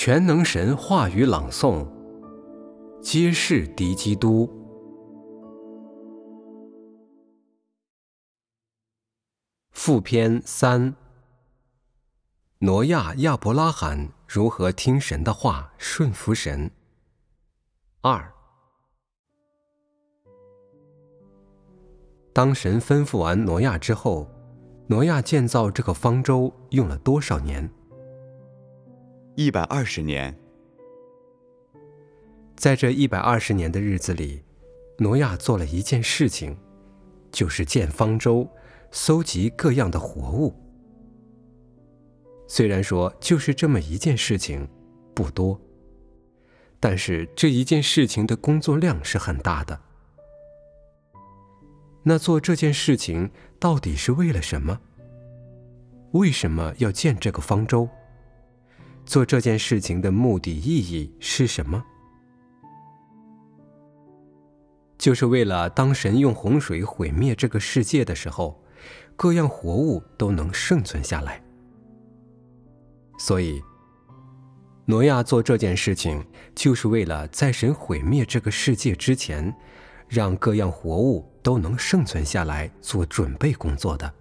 全能神话语朗诵，揭示敌基督。副篇三：挪亚亚伯拉罕如何听神的话，顺服神。二：当神吩咐完挪亚之后，挪亚建造这个方舟用了多少年？一百二十年。在这一百二十年的日子里，挪亚做了一件事情，就是建方舟，搜集各样的活物。虽然说就是这么一件事情，不多，但是这一件事情的工作量是很大的。那做这件事情到底是为了什么？为什么要建这个方舟？做这件事情的目的意义是什么？就是为了当神用洪水毁灭这个世界的时候，各样活物都能生存下来。所以，挪亚做这件事情，就是为了在神毁灭这个世界之前，让各样活物都能生存下来做准备工作的。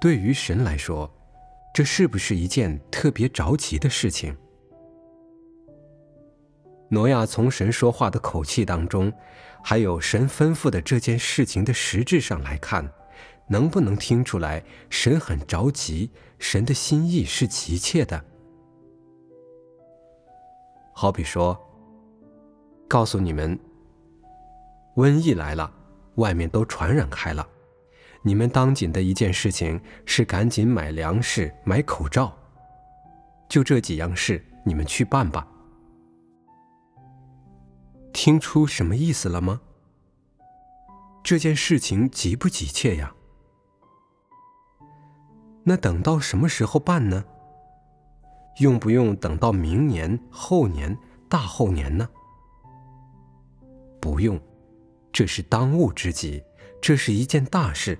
对于神来说，这是不是一件特别着急的事情？挪亚从神说话的口气当中，还有神吩咐的这件事情的实质上来看，能不能听出来神很着急，神的心意是急切的？好比说，告诉你们，瘟疫来了，外面都传染开了。你们当紧的一件事情是赶紧买粮食、买口罩，就这几样事，你们去办吧。听出什么意思了吗？这件事情急不急切呀？那等到什么时候办呢？用不用等到明年、后年、大后年呢？不用，这是当务之急，这是一件大事。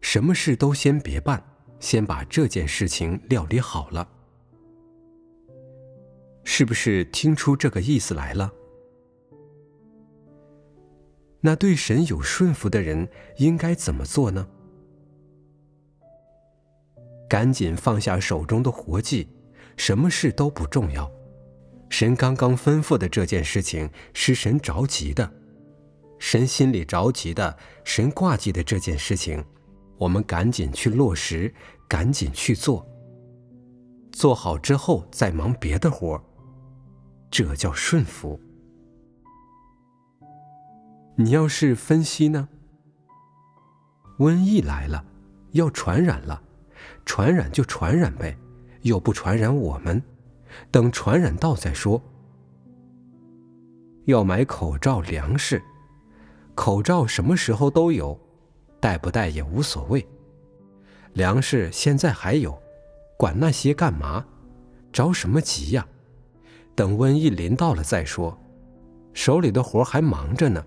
什么事都先别办，先把这件事情料理好了，是不是听出这个意思来了？那对神有顺服的人应该怎么做呢？赶紧放下手中的活计，什么事都不重要。神刚刚吩咐的这件事情是神着急的，神心里着急的，神挂记的这件事情。我们赶紧去落实，赶紧去做。做好之后再忙别的活这叫顺服。你要是分析呢？瘟疫来了，要传染了，传染就传染呗，又不传染我们，等传染到再说。要买口罩、粮食，口罩什么时候都有。带不带也无所谓，粮食现在还有，管那些干嘛？着什么急呀？等瘟疫临到了再说，手里的活还忙着呢。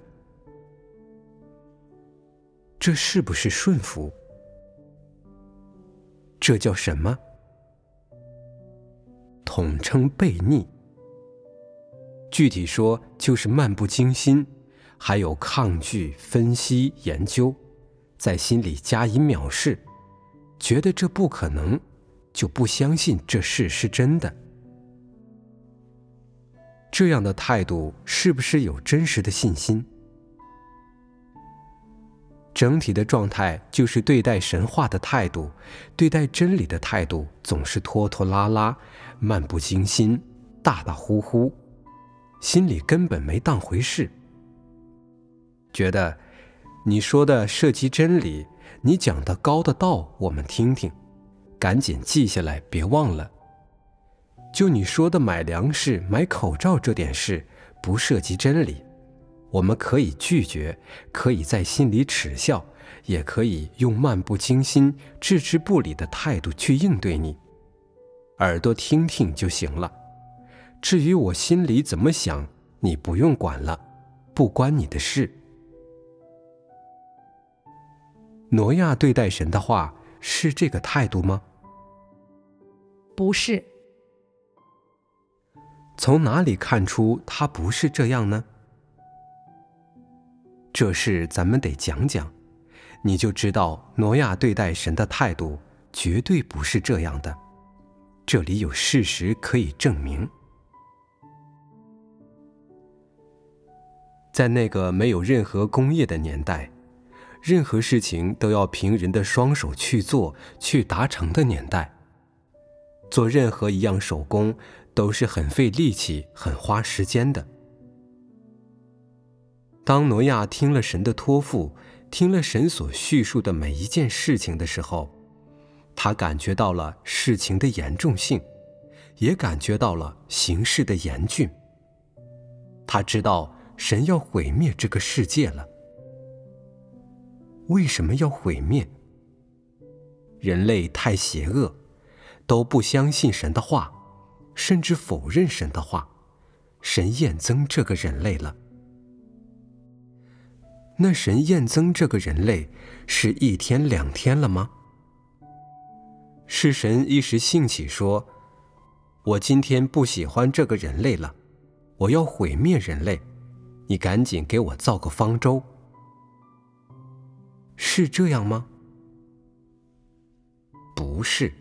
这是不是顺服？这叫什么？统称悖逆。具体说就是漫不经心，还有抗拒、分析、研究。在心里加以藐视，觉得这不可能，就不相信这事是真的。这样的态度是不是有真实的信心？整体的状态就是对待神话的态度，对待真理的态度总是拖拖拉拉、漫不经心、大大呼呼，心里根本没当回事，觉得。你说的涉及真理，你讲的高的道，我们听听，赶紧记下来，别忘了。就你说的买粮食、买口罩这点事，不涉及真理，我们可以拒绝，可以在心里耻笑，也可以用漫不经心、置之不理的态度去应对你。耳朵听听就行了。至于我心里怎么想，你不用管了，不关你的事。挪亚对待神的话是这个态度吗？不是。从哪里看出他不是这样呢？这事咱们得讲讲，你就知道挪亚对待神的态度绝对不是这样的。这里有事实可以证明。在那个没有任何工业的年代，任何事情都要凭人的双手去做、去达成的年代，做任何一样手工都是很费力气、很花时间的。当挪亚听了神的托付，听了神所叙述的每一件事情的时候，他感觉到了事情的严重性，也感觉到了形势的严峻。他知道。神要毁灭这个世界了。为什么要毁灭？人类太邪恶，都不相信神的话，甚至否认神的话。神厌憎这个人类了。那神厌憎这个人类是一天两天了吗？是神一时兴起说：“我今天不喜欢这个人类了，我要毁灭人类。”你赶紧给我造个方舟，是这样吗？不是。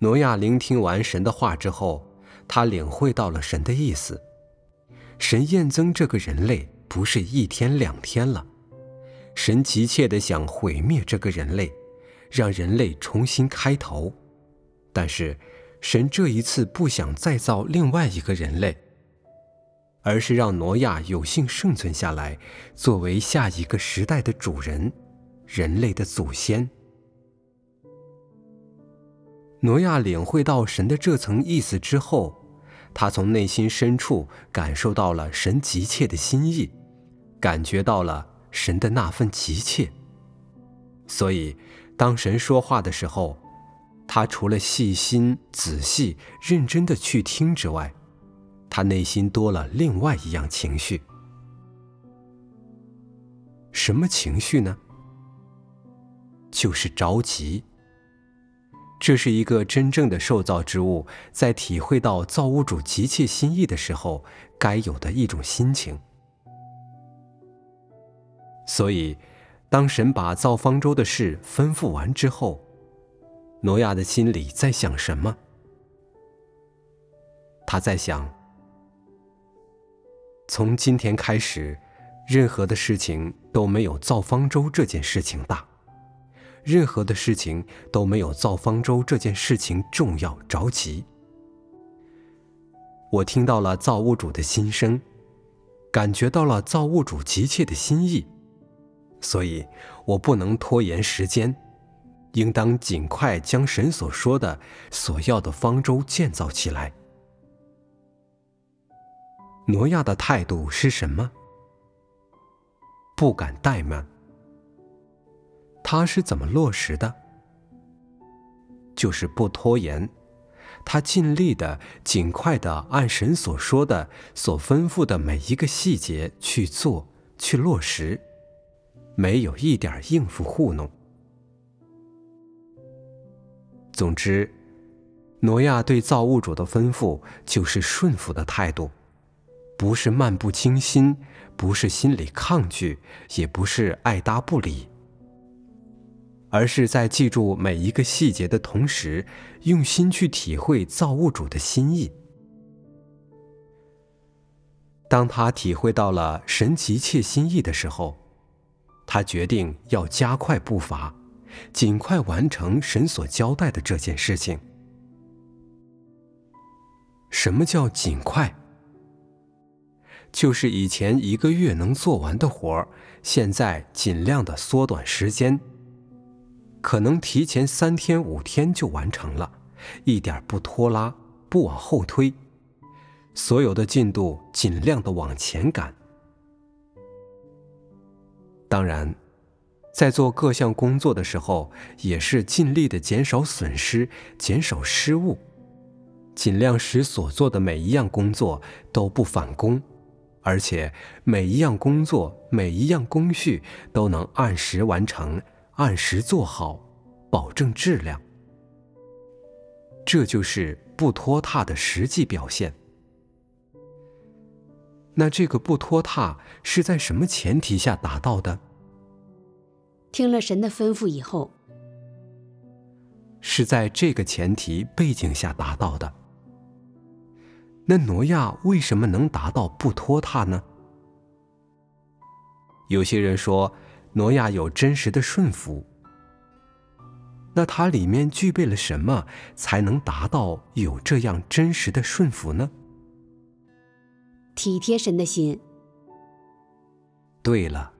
挪亚聆听完神的话之后，他领会到了神的意思。神厌憎这个人类不是一天两天了，神急切的想毁灭这个人类，让人类重新开头。但是，神这一次不想再造另外一个人类。而是让挪亚有幸生存下来，作为下一个时代的主人，人类的祖先。挪亚领会到神的这层意思之后，他从内心深处感受到了神急切的心意，感觉到了神的那份急切。所以，当神说话的时候，他除了细心、仔细、认真的去听之外，他内心多了另外一样情绪，什么情绪呢？就是着急。这是一个真正的受造之物，在体会到造物主急切心意的时候，该有的一种心情。所以，当神把造方舟的事吩咐完之后，挪亚的心里在想什么？他在想。从今天开始，任何的事情都没有造方舟这件事情大，任何的事情都没有造方舟这件事情重要着急。我听到了造物主的心声，感觉到了造物主急切的心意，所以我不能拖延时间，应当尽快将神所说的、所要的方舟建造起来。挪亚的态度是什么？不敢怠慢。他是怎么落实的？就是不拖延，他尽力的、尽快的按神所说的、所吩咐的每一个细节去做、去落实，没有一点应付糊弄。总之，挪亚对造物主的吩咐就是顺服的态度。不是漫不经心，不是心里抗拒，也不是爱搭不理，而是在记住每一个细节的同时，用心去体会造物主的心意。当他体会到了神急切心意的时候，他决定要加快步伐，尽快完成神所交代的这件事情。什么叫尽快？就是以前一个月能做完的活儿，现在尽量的缩短时间，可能提前三天五天就完成了，一点不拖拉，不往后推，所有的进度尽量的往前赶。当然，在做各项工作的时候，也是尽力的减少损失，减少失误，尽量使所做的每一样工作都不返工。而且每一样工作、每一样工序都能按时完成、按时做好，保证质量。这就是不拖沓的实际表现。那这个不拖沓是在什么前提下达到的？听了神的吩咐以后，是在这个前提背景下达到的。那挪亚为什么能达到不拖沓呢？有些人说，挪亚有真实的顺服。那它里面具备了什么，才能达到有这样真实的顺服呢？体贴神的心。对了，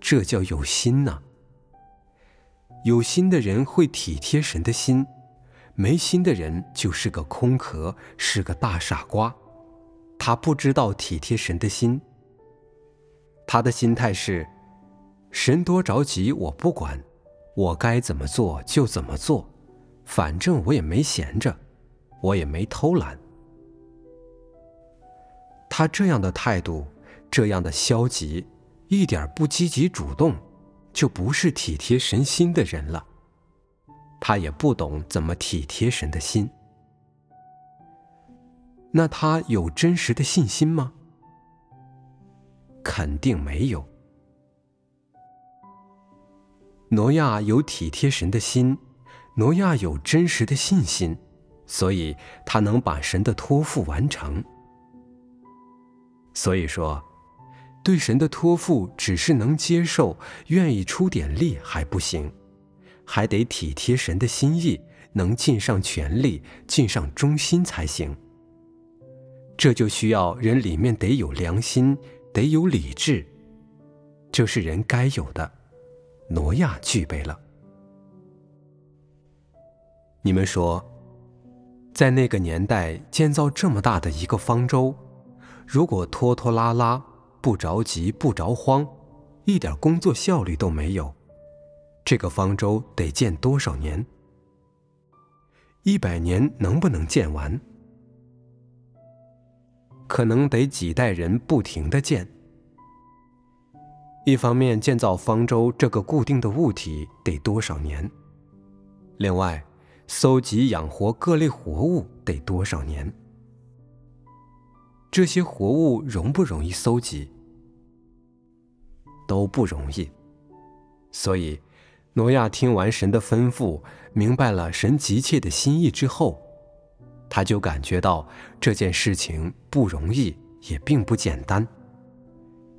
这叫有心呐。有心的人会体贴神的心，没心的人就是个空壳，是个大傻瓜。他不知道体贴神的心。他的心态是：神多着急，我不管。我该怎么做就怎么做，反正我也没闲着，我也没偷懒。他这样的态度，这样的消极，一点不积极主动，就不是体贴神心的人了。他也不懂怎么体贴神的心。那他有真实的信心吗？肯定没有。挪亚有体贴神的心，挪亚有真实的信心，所以他能把神的托付完成。所以说，对神的托付只是能接受、愿意出点力还不行，还得体贴神的心意，能尽上全力、尽上忠心才行。这就需要人里面得有良心，得有理智，这是人该有的。挪亚具备了。你们说，在那个年代建造这么大的一个方舟，如果拖拖拉拉、不着急、不着慌，一点工作效率都没有，这个方舟得建多少年？一百年能不能建完？可能得几代人不停的建。一方面建造方舟这个固定的物体得多少年？另外，搜集养活各类活物得多少年？这些活物容不容易搜集？都不容易。所以，挪亚听完神的吩咐，明白了神急切的心意之后，他就感觉到这件事情不容易，也并不简单。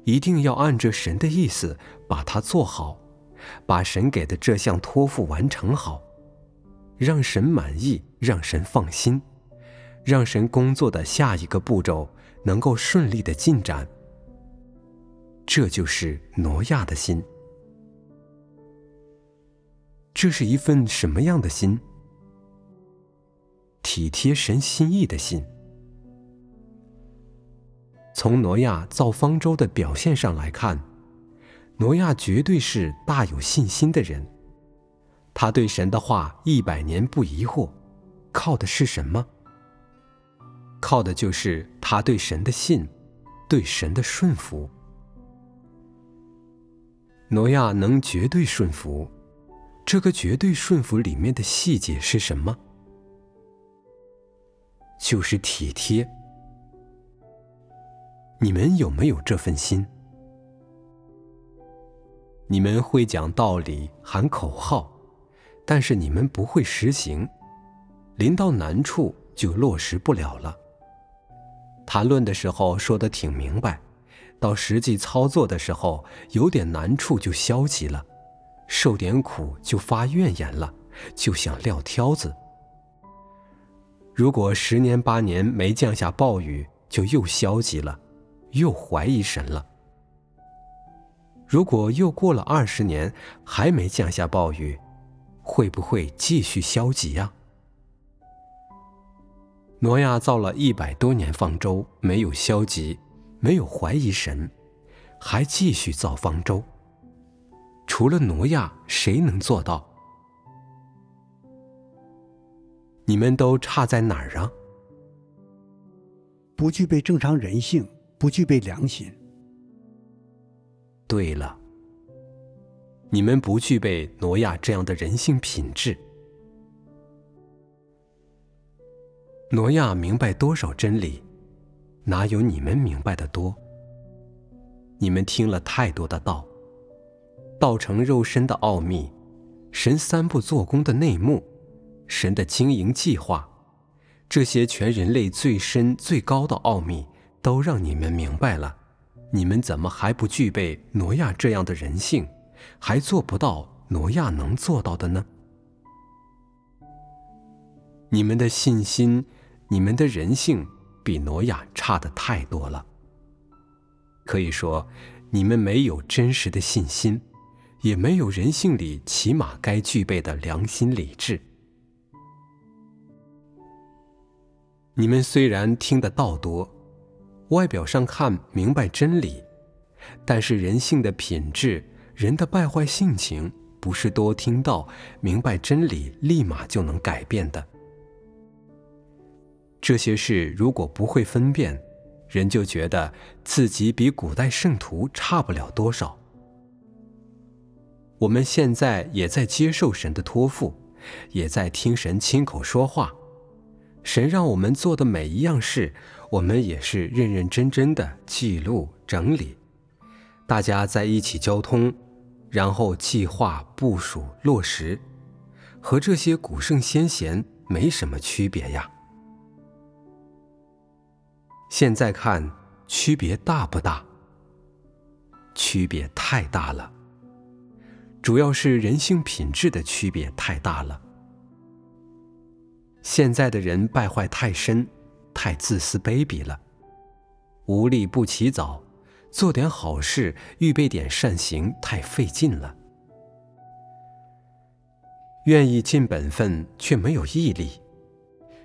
一定要按着神的意思把它做好，把神给的这项托付完成好，让神满意，让神放心，让神工作的下一个步骤能够顺利的进展。这就是挪亚的心。这是一份什么样的心？体贴神心意的心。从挪亚造方舟的表现上来看，挪亚绝对是大有信心的人。他对神的话一百年不疑惑，靠的是什么？靠的就是他对神的信，对神的顺服。挪亚能绝对顺服，这个绝对顺服里面的细节是什么？就是体贴。你们有没有这份心？你们会讲道理、喊口号，但是你们不会实行，临到难处就落实不了了。谈论的时候说的挺明白，到实际操作的时候有点难处就消极了，受点苦就发怨言了，就想撂挑子。如果十年八年没降下暴雨，就又消极了。又怀疑神了。如果又过了二十年还没降下暴雨，会不会继续消极呀？挪亚造了一百多年方舟，没有消极，没有怀疑神，还继续造方舟。除了挪亚，谁能做到？你们都差在哪儿啊？不具备正常人性。不具备良心。对了，你们不具备挪亚这样的人性品质。挪亚明白多少真理，哪有你们明白的多？你们听了太多的道，道成肉身的奥秘，神三步做工的内幕，神的经营计划，这些全人类最深最高的奥秘，都让你们明白了。你们怎么还不具备挪亚这样的人性，还做不到挪亚能做到的呢？你们的信心。你们的人性比挪亚差的太多了。可以说，你们没有真实的信心，也没有人性里起码该具备的良心理智。你们虽然听得道多，外表上看明白真理，但是人性的品质、人的败坏性情，不是多听到明白真理，立马就能改变的。这些事如果不会分辨，人就觉得自己比古代圣徒差不了多少。我们现在也在接受神的托付，也在听神亲口说话。神让我们做的每一样事，我们也是认认真真的记录整理。大家在一起交通，然后计划部署落实，和这些古圣先贤没什么区别呀。现在看，区别大不大？区别太大了。主要是人性品质的区别太大了。现在的人败坏太深，太自私卑鄙了，无利不起早，做点好事，预备点善行太费劲了。愿意尽本分却没有毅力，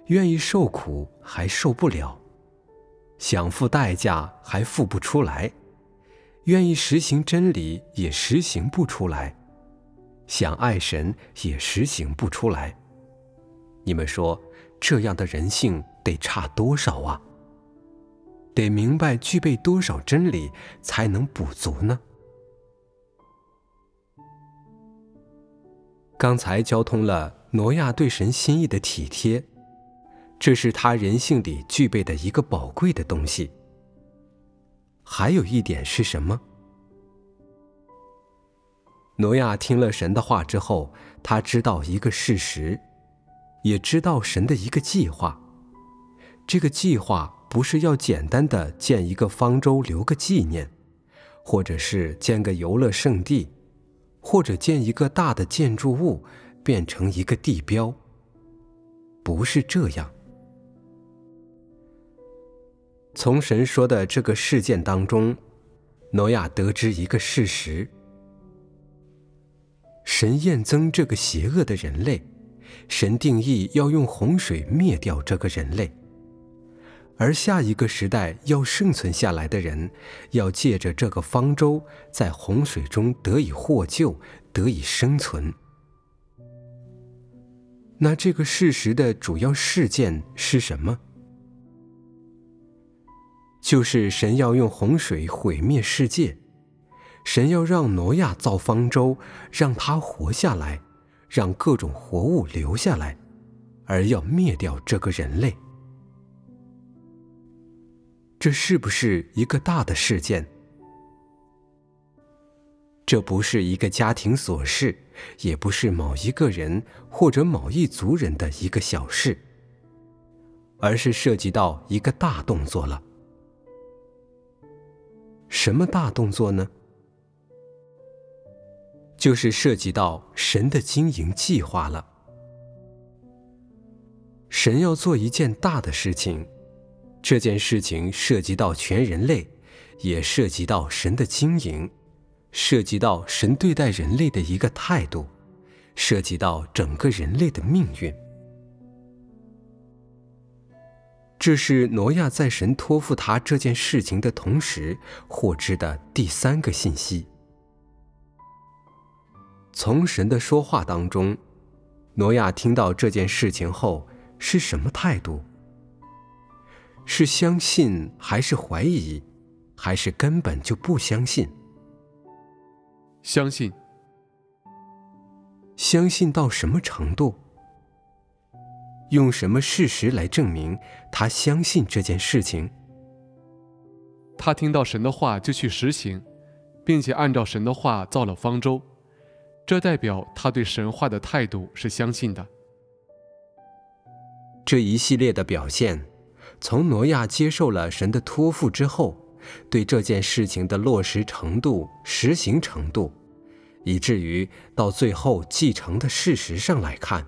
愿意受苦还受不了。想付代价还付不出来，愿意实行真理也实行不出来，想爱神也实行不出来。你们说这样的人性得差多少啊？得明白具备多少真理才能补足呢？刚才交通了挪亚对神心意的体贴。这是他人性里具备的一个宝贵的东西。还有一点是什么？挪亚听了神的话之后，他知道一个事实，也知道神的一个计划。这个计划不是要简单的建一个方舟留个纪念，或者是建个游乐胜地，或者建一个大的建筑物变成一个地标。不是这样。从神说的这个事件当中，挪亚得知一个事实：神验憎这个邪恶的人类，神定义要用洪水灭掉这个人类，而下一个时代要生存下来的人，要借着这个方舟在洪水中得以获救，得以生存。那这个事实的主要事件是什么？就是神要用洪水毁灭世界，神要让挪亚造方舟，让他活下来，让各种活物留下来，而要灭掉这个人类。这是不是一个大的事件？这不是一个家庭琐事，也不是某一个人或者某一族人的一个小事，而是涉及到一个大动作了。什么大动作呢？就是涉及到神的经营计划了。神要做一件大的事情，这件事情涉及到全人类，也涉及到神的经营，涉及到神对待人类的一个态度，涉及到整个人类的命运。这是挪亚在神托付他这件事情的同时获知的第三个信息。从神的说话当中，挪亚听到这件事情后是什么态度？是相信还是怀疑，还是根本就不相信？相信。相信到什么程度？用什么事实来证明他相信这件事情？他听到神的话就去实行，并且按照神的话造了方舟，这代表他对神话的态度是相信的。这一系列的表现，从挪亚接受了神的托付之后，对这件事情的落实程度、实行程度，以至于到最后继承的事实上来看，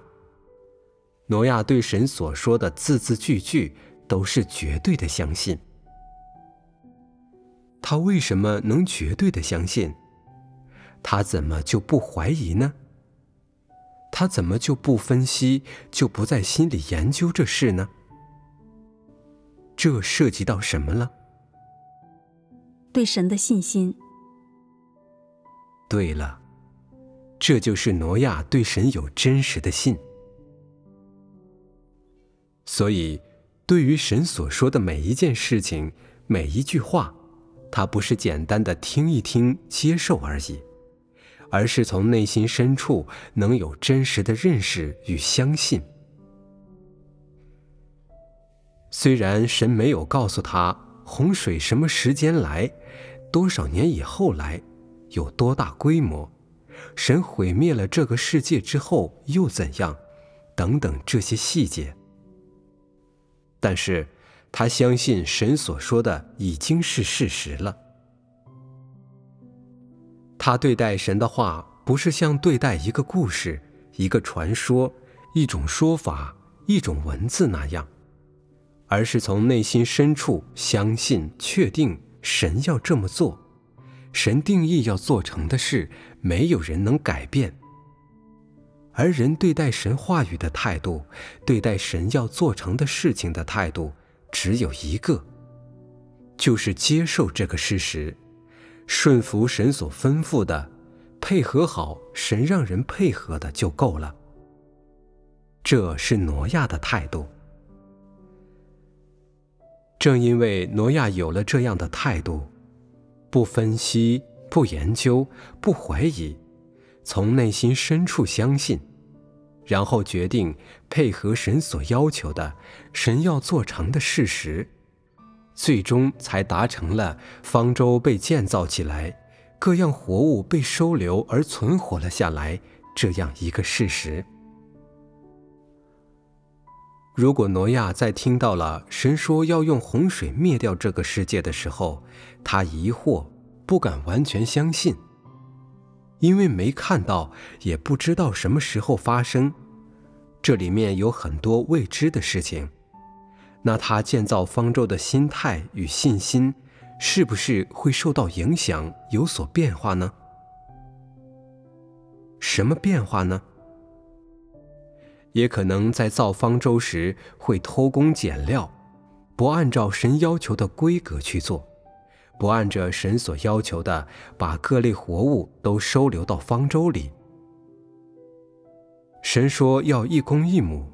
挪亚对神所说的字字句句都是绝对的相信。他为什么能绝对的相信？他怎么就不怀疑呢？他怎么就不分析，就不在心里研究这事呢？这涉及到什么了？对神的信心。对了，这就是挪亚对神有真实的信。所以，对于神所说的每一件事情、每一句话，他不是简单的听一听、接受而已。而是从内心深处能有真实的认识与相信。虽然神没有告诉他洪水什么时间来，多少年以后来，有多大规模，神毁灭了这个世界之后又怎样，等等这些细节，但是他相信神所说的已经是事实了。他对待神的话，不是像对待一个故事、一个传说、一种说法、一种文字那样，而是从内心深处相信、确定神要这么做，神定义要做成的事，没有人能改变。而人对待神话语的态度，对待神要做成的事情的态度，只有一个，就是接受这个事实。顺服神所吩咐的，配合好神让人配合的就够了。这是挪亚的态度。正因为挪亚有了这样的态度，不分析、不研究、不怀疑，从内心深处相信，然后决定配合神所要求的、神要做成的事实。最终才达成了方舟被建造起来，各样活物被收留而存活了下来这样一个事实。如果挪亚在听到了神说要用洪水灭掉这个世界的时候，他疑惑，不敢完全相信，因为没看到，也不知道什么时候发生，这里面有很多未知的事情。那他建造方舟的心态与信心，是不是会受到影响，有所变化呢？什么变化呢？也可能在造方舟时会偷工减料，不按照神要求的规格去做，不按着神所要求的把各类活物都收留到方舟里。神说要一公一母，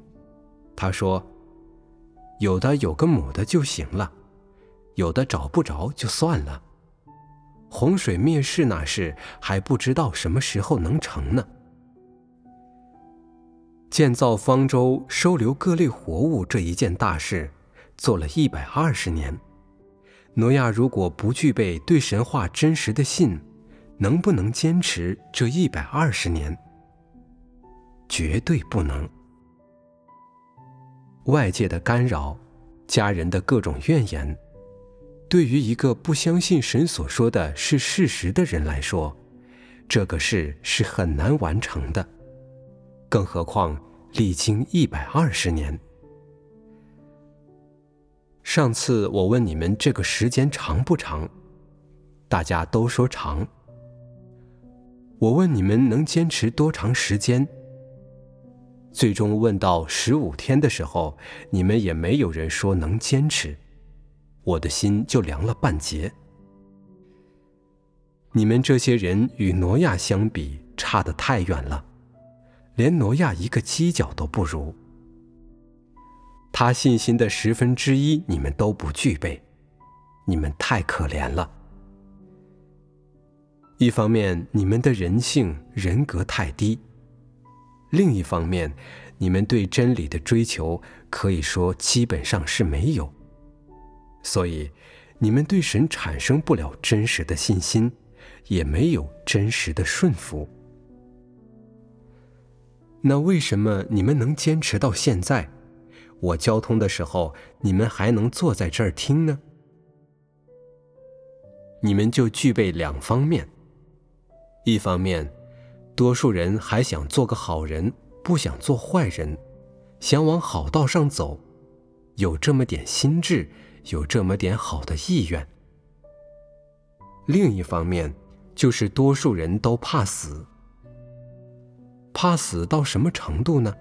他说。有的有个母的就行了，有的找不着就算了。洪水灭世那事还不知道什么时候能成呢。建造方舟、收留各类活物这一件大事，做了一百二十年。挪亚如果不具备对神话真实的信，能不能坚持这一百二十年？绝对不能。外界的干扰，家人的各种怨言，对于一个不相信神所说的是事实的人来说，这个事是很难完成的。更何况历经一百二十年。上次我问你们这个时间长不长，大家都说长。我问你们能坚持多长时间？最终问到十五天的时候，你们也没有人说能坚持，我的心就凉了半截。你们这些人与挪亚相比，差得太远了，连挪亚一个犄角都不如。他信心的十分之一，你们都不具备，你们太可怜了。一方面，你们的人性人格太低。另一方面，你们对真理的追求可以说基本上是没有，所以你们对神产生不了真实的信心，也没有真实的顺服。那为什么你们能坚持到现在？我交通的时候，你们还能坐在这儿听呢？你们就具备两方面：一方面，多数人还想做个好人，不想做坏人，想往好道上走，有这么点心智，有这么点好的意愿；另一方面，就是多数人都怕死。怕死到什么程度呢？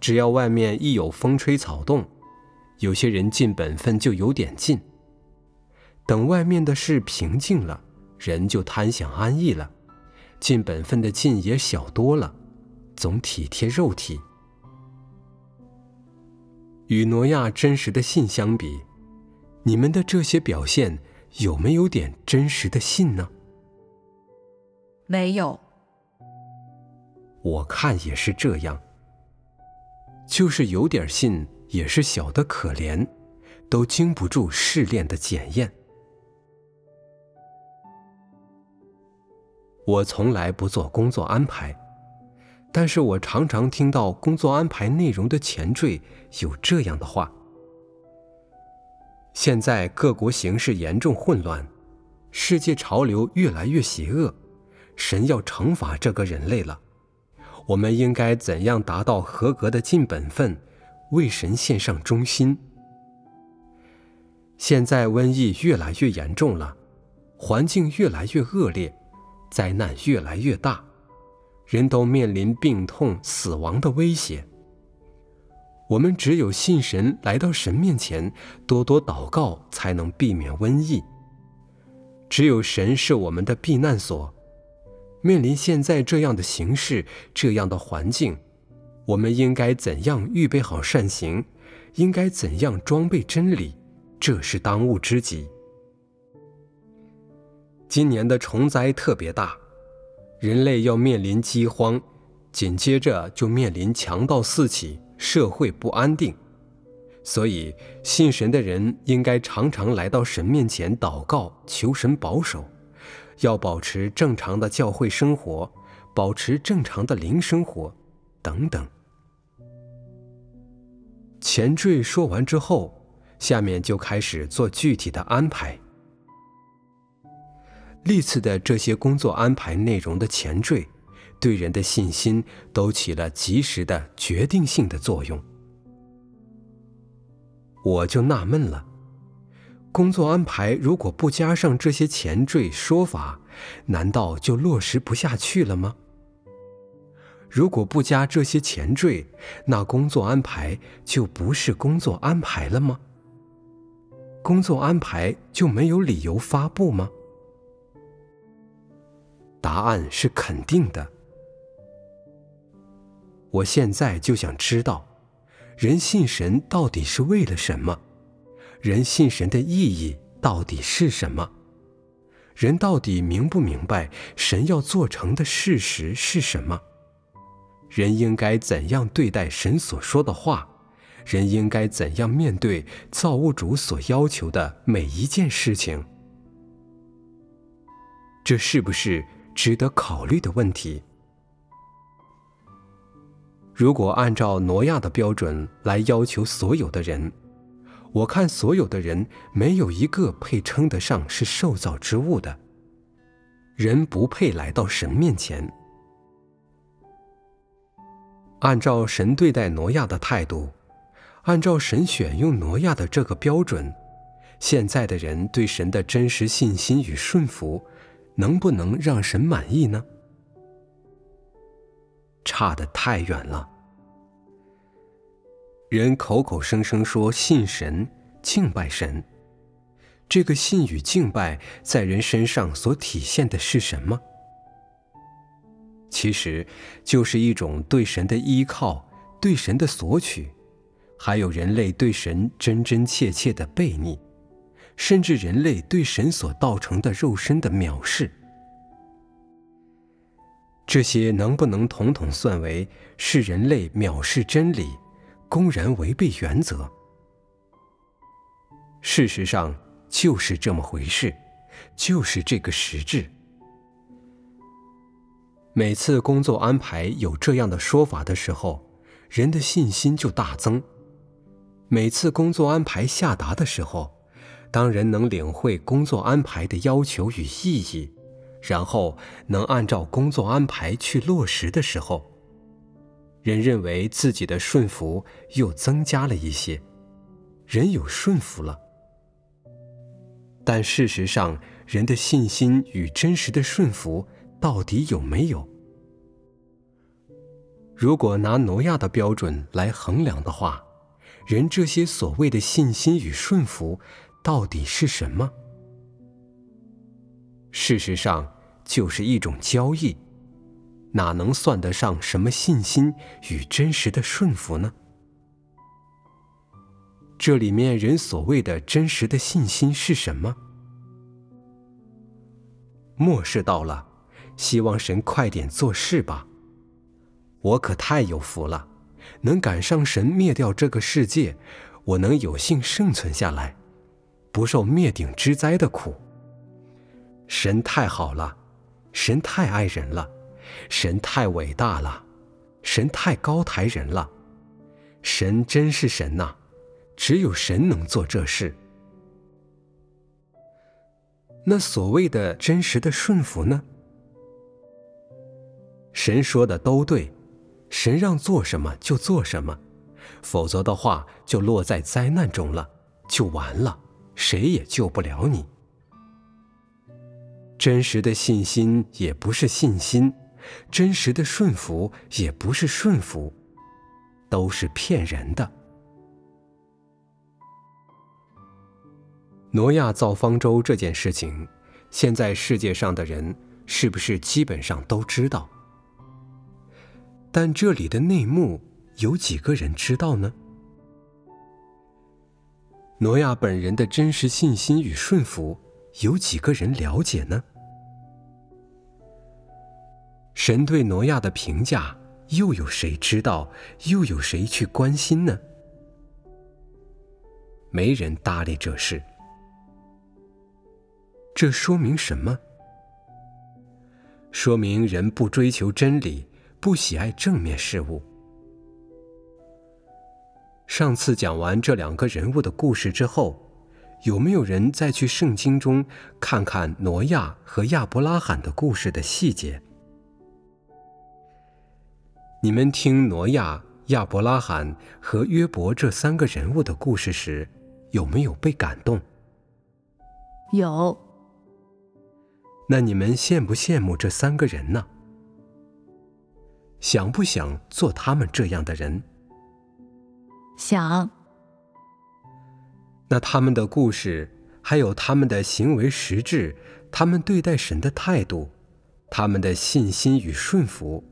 只要外面一有风吹草动，有些人尽本分就有点劲。等外面的事平静了，人就贪享安逸了，尽本分的尽也小多了，总体贴肉体。与挪亚真实的信相比，你们的这些表现有没有点真实的信呢？没有。我看也是这样。就是有点信，也是小的可怜，都经不住试炼的检验。我从来不做工作安排，但是我常常听到工作安排内容的前缀有这样的话：现在各国形势严重混乱，世界潮流越来越邪恶，神要惩罚这个人类了。我们应该怎样达到合格的尽本分，为神献上忠心？现在瘟疫越来越严重了，环境越来越恶劣，灾难越来越大，人都面临病痛、死亡的威胁。我们只有信神，来到神面前，多多祷告，才能避免瘟疫。只有神是我们的避难所。面临现在这样的形势，这样的环境，我们应该怎样预备好善行？应该怎样装备真理？这是当务之急。今年的虫灾特别大，人类要面临饥荒，紧接着就面临强盗四起，社会不安定。所以，信神的人应该常常来到神面前祷告，求神保守。要保持正常的教会生活，保持正常的灵生活，等等。前缀说完之后，下面就开始做具体的安排。历次的这些工作安排内容的前缀，对人的信心都起了及时的决定性的作用。我就纳闷了。工作安排如果不加上这些前缀说法，难道就落实不下去了吗？如果不加这些前缀，那工作安排就不是工作安排了吗？工作安排就没有理由发布吗？答案是肯定的。我现在就想知道，人信神到底是为了什么？人信神的意义到底是什么？人到底明不明白神要做成的事实是什么？人应该怎样对待神所说的话？人应该怎样面对造物主所要求的每一件事情？这是不是值得考虑的问题？如果按照挪亚的标准来要求所有的人？我看所有的人没有一个配称得上是受造之物的，人不配来到神面前。按照神对待挪亚的态度，按照神选用挪亚的这个标准，现在的人对神的真实信心与顺服，能不能让神满意呢？差得太远了。人口口声声说信神、敬拜神，这个信与敬拜在人身上所体现的是什么？其实，就是一种对神的依靠、对神的索取，还有人类对神真真切切的背逆，甚至人类对神所造成的肉身的藐视。这些能不能统统算为是人类藐视真理、公然违背原则？事实上，就是这么回事，就是这个实质。每次工作安排有这样的说法的时候，人的信心就大增；每次工作安排下达的时候，当人能领会工作安排的要求与意义，然后能按照工作安排去落实的时候，人认为自己的顺服又增加了一些，人有顺服了。但事实上，人的信心与真实的顺服。到底有没有？如果拿挪亚的标准来衡量的话，人这些所谓的信心与顺服，到底是什么？事实上，就是一种交易，哪能算得上什么信心与真实的顺服呢？这里面人所谓的真实的信心是什么？末世到了。希望神快点做事吧！我可太有福了，能赶上神灭掉这个世界，我能有幸生存下来，不受灭顶之灾的苦。神太好了，神太爱人了，神太伟大了，神太高抬人了，神真是神呐！只有神能做这事。那所谓的真实的顺服呢？神说的都对，神让做什么就做什么，否则的话就落在灾难中了，就完了，谁也救不了你。真实的信心也不是信心，真实的顺服也不是顺服，都是骗人的。挪亚造方舟这件事情，现在世界上的人是不是基本上都知道？但这里的内幕有几个人知道呢？挪亚本人的真实信心与顺服有几个人了解呢？神对挪亚的评价又有谁知道？又有谁去关心呢？没人搭理这事。这说明什么？说明人不追求真理。不喜爱正面事物。上次讲完这两个人物的故事之后，有没有人再去圣经中看看挪亚和亚伯拉罕的故事的细节？你们听挪亚、亚伯拉罕和约伯这三个人物的故事时，有没有被感动？有。那你们羡不羡慕这三个人呢？想不想做他们这样的人？想。那他们的故事，还有他们的行为实质，他们对待神的态度，他们的信心与顺服，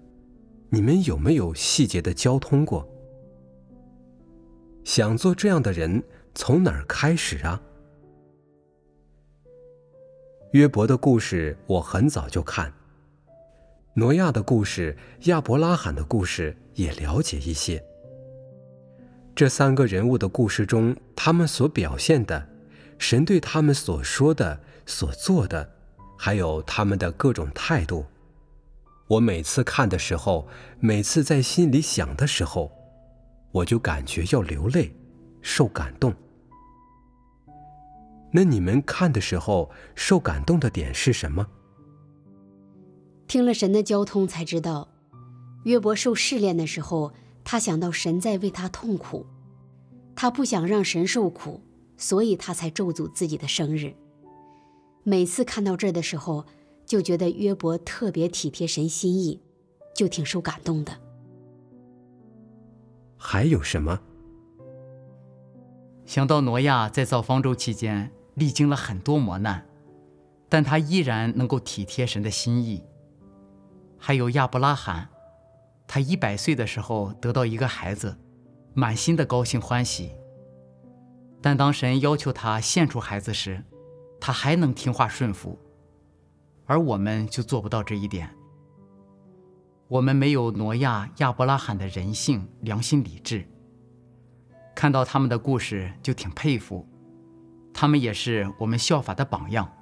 你们有没有细节的交通过？想做这样的人，从哪儿开始啊？约伯的故事，我很早就看。挪亚的故事，亚伯拉罕的故事也了解一些。这三个人物的故事中，他们所表现的，神对他们所说的、所做的，还有他们的各种态度，我每次看的时候，每次在心里想的时候，我就感觉要流泪，受感动。那你们看的时候，受感动的点是什么？听了神的交通，才知道，约伯受试炼的时候，他想到神在为他痛苦，他不想让神受苦，所以他才咒诅自己的生日。每次看到这儿的时候，就觉得约伯特别体贴神心意，就挺受感动的。还有什么？想到挪亚在造方舟期间历经了很多磨难，但他依然能够体贴神的心意。还有亚伯拉罕，他一百岁的时候得到一个孩子，满心的高兴欢喜。但当神要求他献出孩子时，他还能听话顺服，而我们就做不到这一点。我们没有挪亚、亚伯拉罕的人性、良心、理智。看到他们的故事就挺佩服，他们也是我们效法的榜样。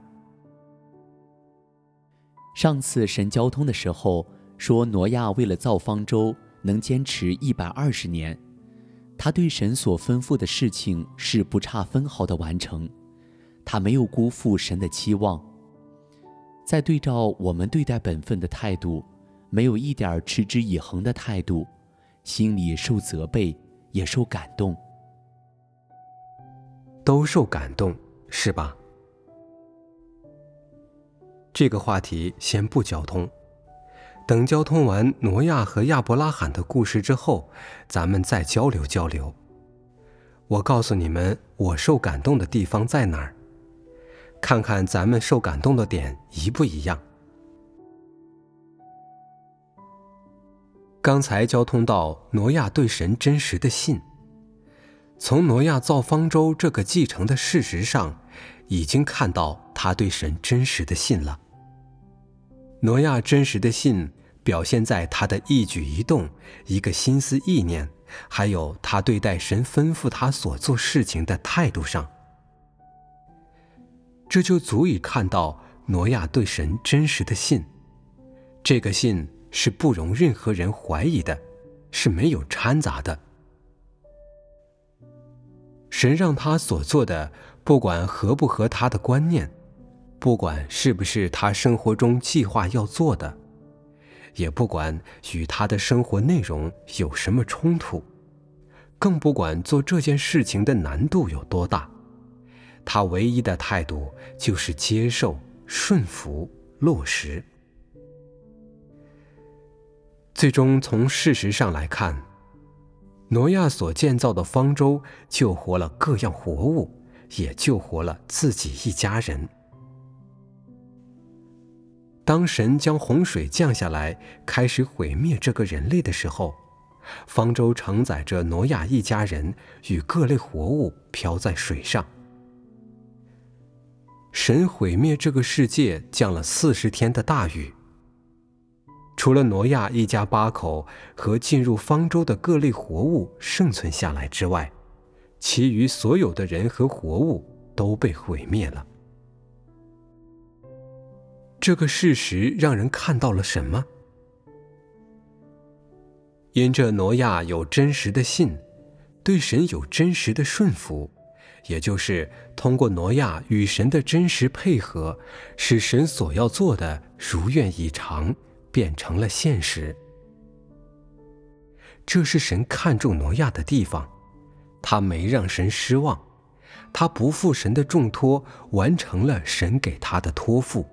上次神交通的时候说，挪亚为了造方舟能坚持一百二十年，他对神所吩咐的事情是不差分毫的完成，他没有辜负神的期望。再对照我们对待本分的态度。没有一点持之以恒的态度，心里受责备，也受感动，都受感动，是吧？这个话题先不交通，等交通完挪亚和亚伯拉罕的故事之后，咱们再交流交流。我告诉你们，我受感动的地方在哪儿？看看咱们受感动的点一不一样。刚才交通到挪亚对神真实的信，从挪亚造方舟这个继承的事实上，已经看到他对神真实的信了。挪亚真实的信表现在他的一举一动、一个心思意念，还有他对待神吩咐他所做事情的态度上，这就足以看到挪亚对神真实的信。这个信。是不容任何人怀疑的，是没有掺杂的。神让他所做的，不管合不合他的观念，不管是不是他生活中计划要做的，也不管与他的生活内容有什么冲突，更不管做这件事情的难度有多大，他唯一的态度就是接受、顺服、落实。最终，从事实上来看，挪亚所建造的方舟救活了各样活物，也救活了自己一家人。当神将洪水降下来，开始毁灭这个人类的时候，方舟承载着挪亚一家人与各类活物漂在水上。神毁灭这个世界，降了四十天的大雨。除了挪亚一家八口和进入方舟的各类活物生存下来之外，其余所有的人和活物都被毁灭了。这个事实让人看到了什么？因着挪亚有真实的信，对神有真实的顺服，也就是通过挪亚与神的真实配合，使神所要做的如愿以偿。变成了现实。这是神看重挪亚的地方，他没让神失望，他不负神的重托，完成了神给他的托付。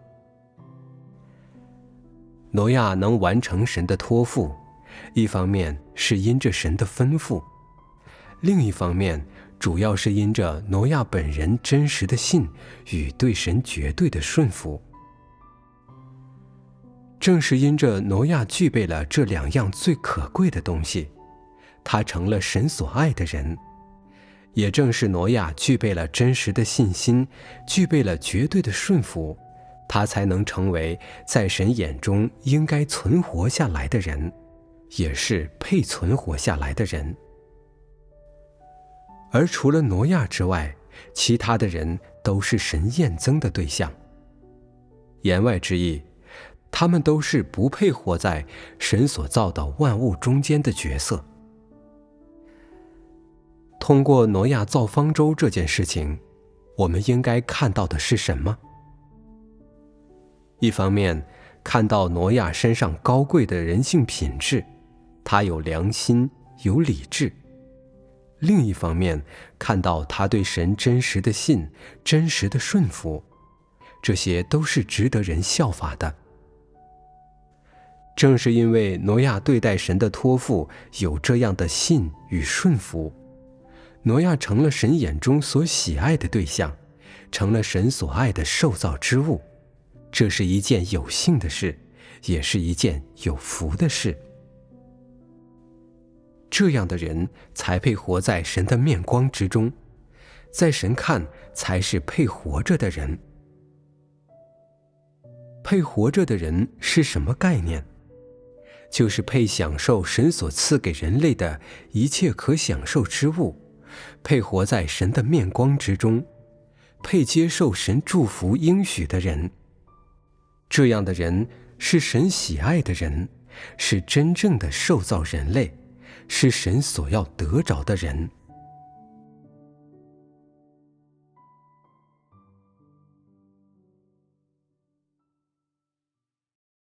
挪亚能完成神的托付，一方面是因着神的吩咐，另一方面主要是因着挪亚本人真实的信与对神绝对的顺服。正是因着挪亚具备了这两样最可贵的东西，他成了神所爱的人；也正是挪亚具备了真实的信心，具备了绝对的顺服，他才能成为在神眼中应该存活下来的人，也是配存活下来的人。而除了挪亚之外，其他的人都是神验憎的对象。言外之意。他们都是不配活在神所造的万物中间的角色。通过挪亚造方舟这件事情，我们应该看到的是什么？一方面，看到挪亚身上高贵的人性品质，他有良心、有理智；另一方面，看到他对神真实的信、真实的顺服，这些都是值得人效法的。正是因为挪亚对待神的托付有这样的信与顺服，挪亚成了神眼中所喜爱的对象，成了神所爱的受造之物。这是一件有幸的事，也是一件有福的事。这样的人才配活在神的面光之中，在神看才是配活着的人。配活着的人是什么概念？就是配享受神所赐给人类的一切可享受之物，配活在神的面光之中，配接受神祝福应许的人。这样的人是神喜爱的人，是真正的受造人类，是神所要得着的人。